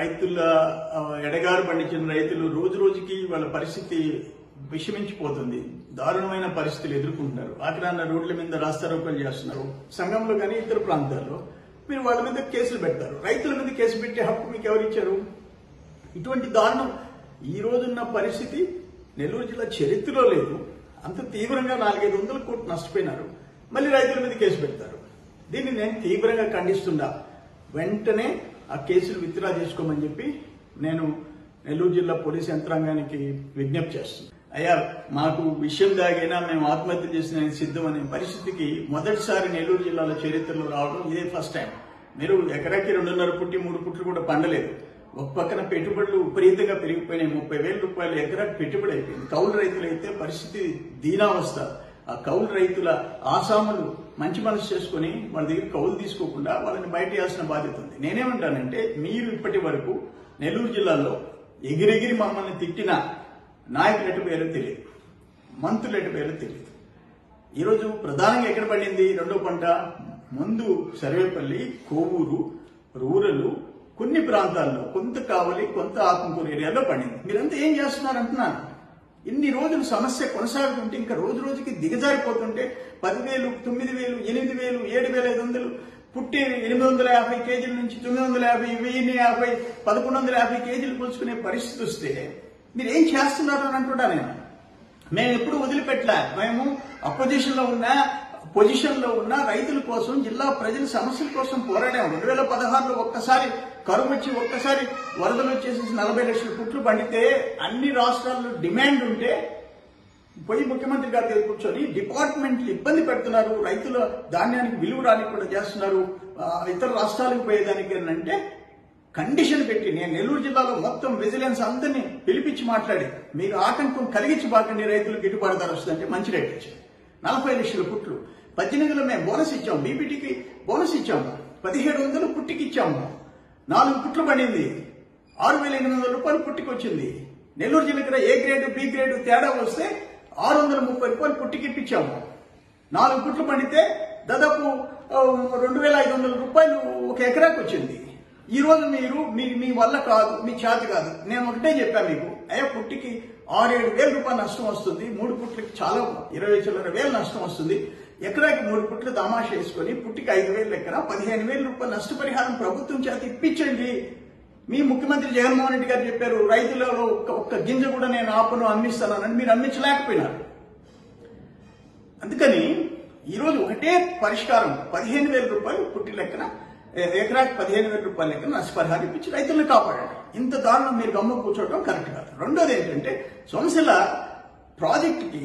రైతుల ఎడగారు పండించిన రైతులు రోజు రోజుకి వాళ్ళ పరిస్థితి విషమించిపోతుంది. దారుణమైన పరిస్థితులు ఎదుర్కొంటున్నారు. ఆఖరాన్న రోడ్ల మీద రాస్తారోకలు చేస్తున్నారు. సంఘంలో కానీ ఇతర ప్రాంతాల్లో మీరు వాళ్ళ మీద కేసులు పెడతారు. రైతుల మీద కేసు పెట్టే హక్కు మీకు ఎవరిచ్చారు ఇటువంటి దారుణం ఈ రోజున్న పరిస్థితి నెల్లూరు జిల్లా చరిత్రలో లేదు. అంత తీవ్రంగా నాలుగైదు వందల కోట్లు నష్టపోయినారు. మళ్ళీ రైతుల మీద కేసు పెడతారు. దీన్ని నేను తీవ్రంగా ఖండిస్తున్నా. వెంటనే ఆ కేసులు విత్డ్రా చేసుకోమని చెప్పి నేను నెల్లూరు జిల్లా పోలీస్ యంత్రాంగానికి విజ్ఞప్తి చేస్తున్నాను. అయ్యా మాకు విషయం దాగైనా మేము ఆత్మహత్య చేసిన సిద్ధం అనే పరిస్థితికి మొదటిసారి నెల్లూరు జిల్లాలో చరిత్రలో రావడం ఇదే ఫస్ట్ టైం. మీరు ఎకరాకి రెండున్నర పుట్టి మూడు పుట్లు కూడా పండలేదు. ఒక పక్కన పెట్టుబడులు విపరీతంగా పెరిగిపోయినాయి. ముప్పై వేల రూపాయలు ఎకరాకి పెట్టుబడి అయిపోయింది. కౌలు రైతులైతే పరిస్థితి దీనావస్థ. ఆ కౌలు రైతుల ఆసాములు మంచి మనసు చేసుకుని వాళ్ళ దగ్గర కౌలు తీసుకోకుండా వాళ్ళని బయట వేయాల్సిన బాధ్యత ఉంది. నేనేమంటానంటే మీరు ఇప్పటి వరకు నెల్లూరు జిల్లాలో ఎగిరెగిరి మమ్మల్ని తిట్టిన నాయకులు ఎటు పేరో తెలియదు. మంత్రులు ఎటు పేరో తెలియదు. ఈరోజు ప్రధానంగా ఎక్కడ పడింది? రెండో పంట ముందు సర్వేపల్లి కోవూరు రూరలు కొన్ని ప్రాంతాల్లో కొంత కావలి కొంత ఆత్మకూరు ఏరియాలో పడింది. మీరంతా ఏం చేస్తున్నారు అంటున్నాను? ఇన్ని రోజులు సమస్య కొనసాగుతుంటే ఇంకా రోజు రోజుకి దిగజారిపోతుంటే పదివేలు తొమ్మిది వేలు ఎనిమిది వేలు ఏడు వేల ఐదు వందలు పుట్టి ఎనిమిది వందల యాభై కేజీల నుంచి తొమ్మిది వందల యాభై వెయ్యి యాభై పదకొండు వందల యాభై కేజీలు పోల్చుకునే పరిస్థితి వస్తే మీరు ఏం చేస్తున్నారు అని అంటున్నా నేను. మేము ఎప్పుడు వదిలిపెట్టలే. మేము అపోజిషన్లో ఉన్నా పొజిషన్లో ఉన్న రైతుల కోసం జిల్లా ప్రజల సమస్యల కోసం పోరాడాం. రెండు వేల పదహారులో ఒక్కసారి కరువు వచ్చి ఒక్కసారి వరదలు వచ్చేసి నలభై లక్షల పుట్లు పండితే అన్ని రాష్ట్రాల్లో డిమాండ్ ఉంటే పోయి ముఖ్యమంత్రి గారి దగ్గర కూర్చొని డిపార్ట్మెంట్లు ఇబ్బంది పెడుతున్నారు. రైతుల ధాన్యానికి విలువ రానికుండా చేస్తున్నారు. ఇతర రాష్ట్రాలకు పోయేదానికి అంటే కండిషన్ పెట్టి నేను నెల్లూరు జిల్లాలో మొత్తం విజిలెన్స్ అందరినీ పిలిపించి మాట్లాడి మీరు ఆటంకం కలిగించి బాకండి రైతులకు గిట్టుబాటు ధర వస్తుందంటే మంచి రేట్ వచ్చింది. నలభై లక్షల పుట్లు పద్దెనిమిదిలో మేము బోనస్ ఇచ్చాము బీపీటీకి బోనస్ ఇచ్చాము. పదిహేడు వందలు పుట్టికి ఇచ్చాము. నాలుగు పుట్లు పడింది. ఆరు వేల ఎనిమిది వందల రూపాయలు పుట్టికి వచ్చింది నెల్లూరు జిల్లా ఏ గ్రేడ్ బి గ్రేడ్ తేడా వస్తే ఆరు వందల ముప్పై రూపాయలు పుట్టికి ఇప్పించాము. నాలుగు పుట్లు పండితే దాదాపు రెండు వేల ఐదు వందల రూపాయలు ఒక ఎకరాకి వచ్చింది. ఈ రోజు మీరు మీ మీ వల్ల కాదు మీ ఛార్జ్ కాదు. నేను ఒకటే చెప్పాను మీకు. అయ్యా పుట్టికి ఆరేడు వేల రూపాయలు నష్టం వస్తుంది. మూడు పుట్లకి చాలా ఇరవై చిల్లర వేలు నష్టం వస్తుంది. ఎకరాకి మూడు పుట్లు తమాషా వేసుకొని పుట్టికి ఐదు వేలు లెక్కన పదిహేను వేల రూపాయలు నష్టపరిహారం ప్రభుత్వం చేత ఇప్పించండి. మీ ముఖ్యమంత్రి జగన్మోహన్ రెడ్డి గారు చెప్పారు రైతులలో ఒక్క ఒక్క గింజ కూడా నేను ఆపను అమ్మిస్తానని మీరు అమ్మించలేకపోయినారు అందుకని ఈరోజు ఒకటే పరిష్కారం పదిహేను వేల రూపాయలు పుట్టి లెక్కన ఎకరాకి పదిహేను వేల రూపాయల లెక్కన నష్టపరిహారం ఇప్పించి రైతులను కాపాడండి. ఇంత దారుణం మీరు గమ్మ కూర్చోవడం కరెక్ట్ కాదు. రెండోది ఏంటంటే సొమశిల ప్రాజెక్టుకి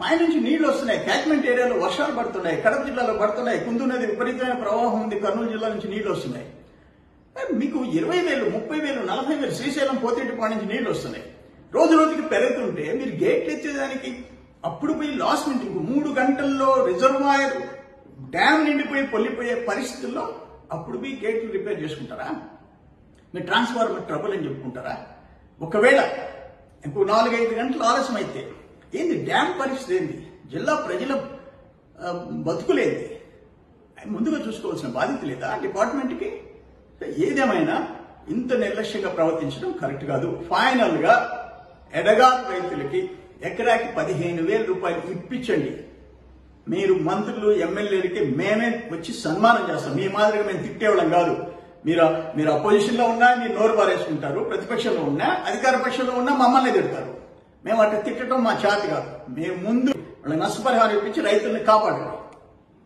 పైనుంచి నీళ్ళు వస్తున్నాయి. క్యాచ్మెంట్ ఏరియాలో వర్షాలు పడుతున్నాయి. కడప జిల్లాలో పడుతున్నాయి. కుందు నది విపరీతమైన ప్రవాహం ఉంది. కర్నూలు జిల్లా నుంచి నీళ్ళు వస్తున్నాయి. మీకు ఇరవై వేలు ముప్పై వేలు నలభై వేలు శ్రీశైలం పోతేటిపాడు నుంచి నీళ్ళు వస్తున్నాయి. రోజు రోజుకి పెరుగుతుంటే మీరు గేట్లు ఇచ్చేదానికి అప్పుడు పోయి లాస్ట్ మినిట్ మూడు గంటల్లో రిజర్వాయర్ డ్యామ్ నిండిపోయి పొల్లిపోయే పరిస్థితుల్లో అప్పుడు పోయి గేట్లు రిపేర్ చేసుకుంటారా? మీ ట్రాన్స్ఫార్మర్ ట్రబుల్ అని చెప్పుకుంటారా? ఒకవేళ ఇంకో నాలుగైదు గంటలు ఆలస్యం అయితే ఏంది డ్యామ్ పరిస్థితి ఏంది? జిల్లా ప్రజల బతుకులేంది. ముందుగా చూసుకోవాల్సిన బాధ్యత లేదా? డిపార్ట్మెంట్కి ఏదేమైనా ఇంత నిర్లక్ష్యంగా ప్రవర్తించడం కరెక్ట్ కాదు. ఫైనల్గా గా రైతులకి ఎకరాకి పదిహేను వేల రూపాయలు ఇప్పించండి. మీరు మంత్రులు ఎమ్మెల్యేలకి మేమే వచ్చి సన్మానం చేస్తాం. మీ మాదిరిగా మేము తిట్టేవాళ్ళం కాదు. మీరు మీరు అపోజిషన్లో ఉన్నా మీరు నోరు పారేసుకుంటారు. ప్రతిపక్షంలో ఉన్నా అధికార పక్షంలో ఉన్నా మమ్మల్ని తిడతారు. మేము అట్లా తిట్టడం మా చేతి కాదు. మేము ముందు వాళ్ళ నష్టపరిహారం ఇప్పించి రైతుల్ని కాపాడాలి.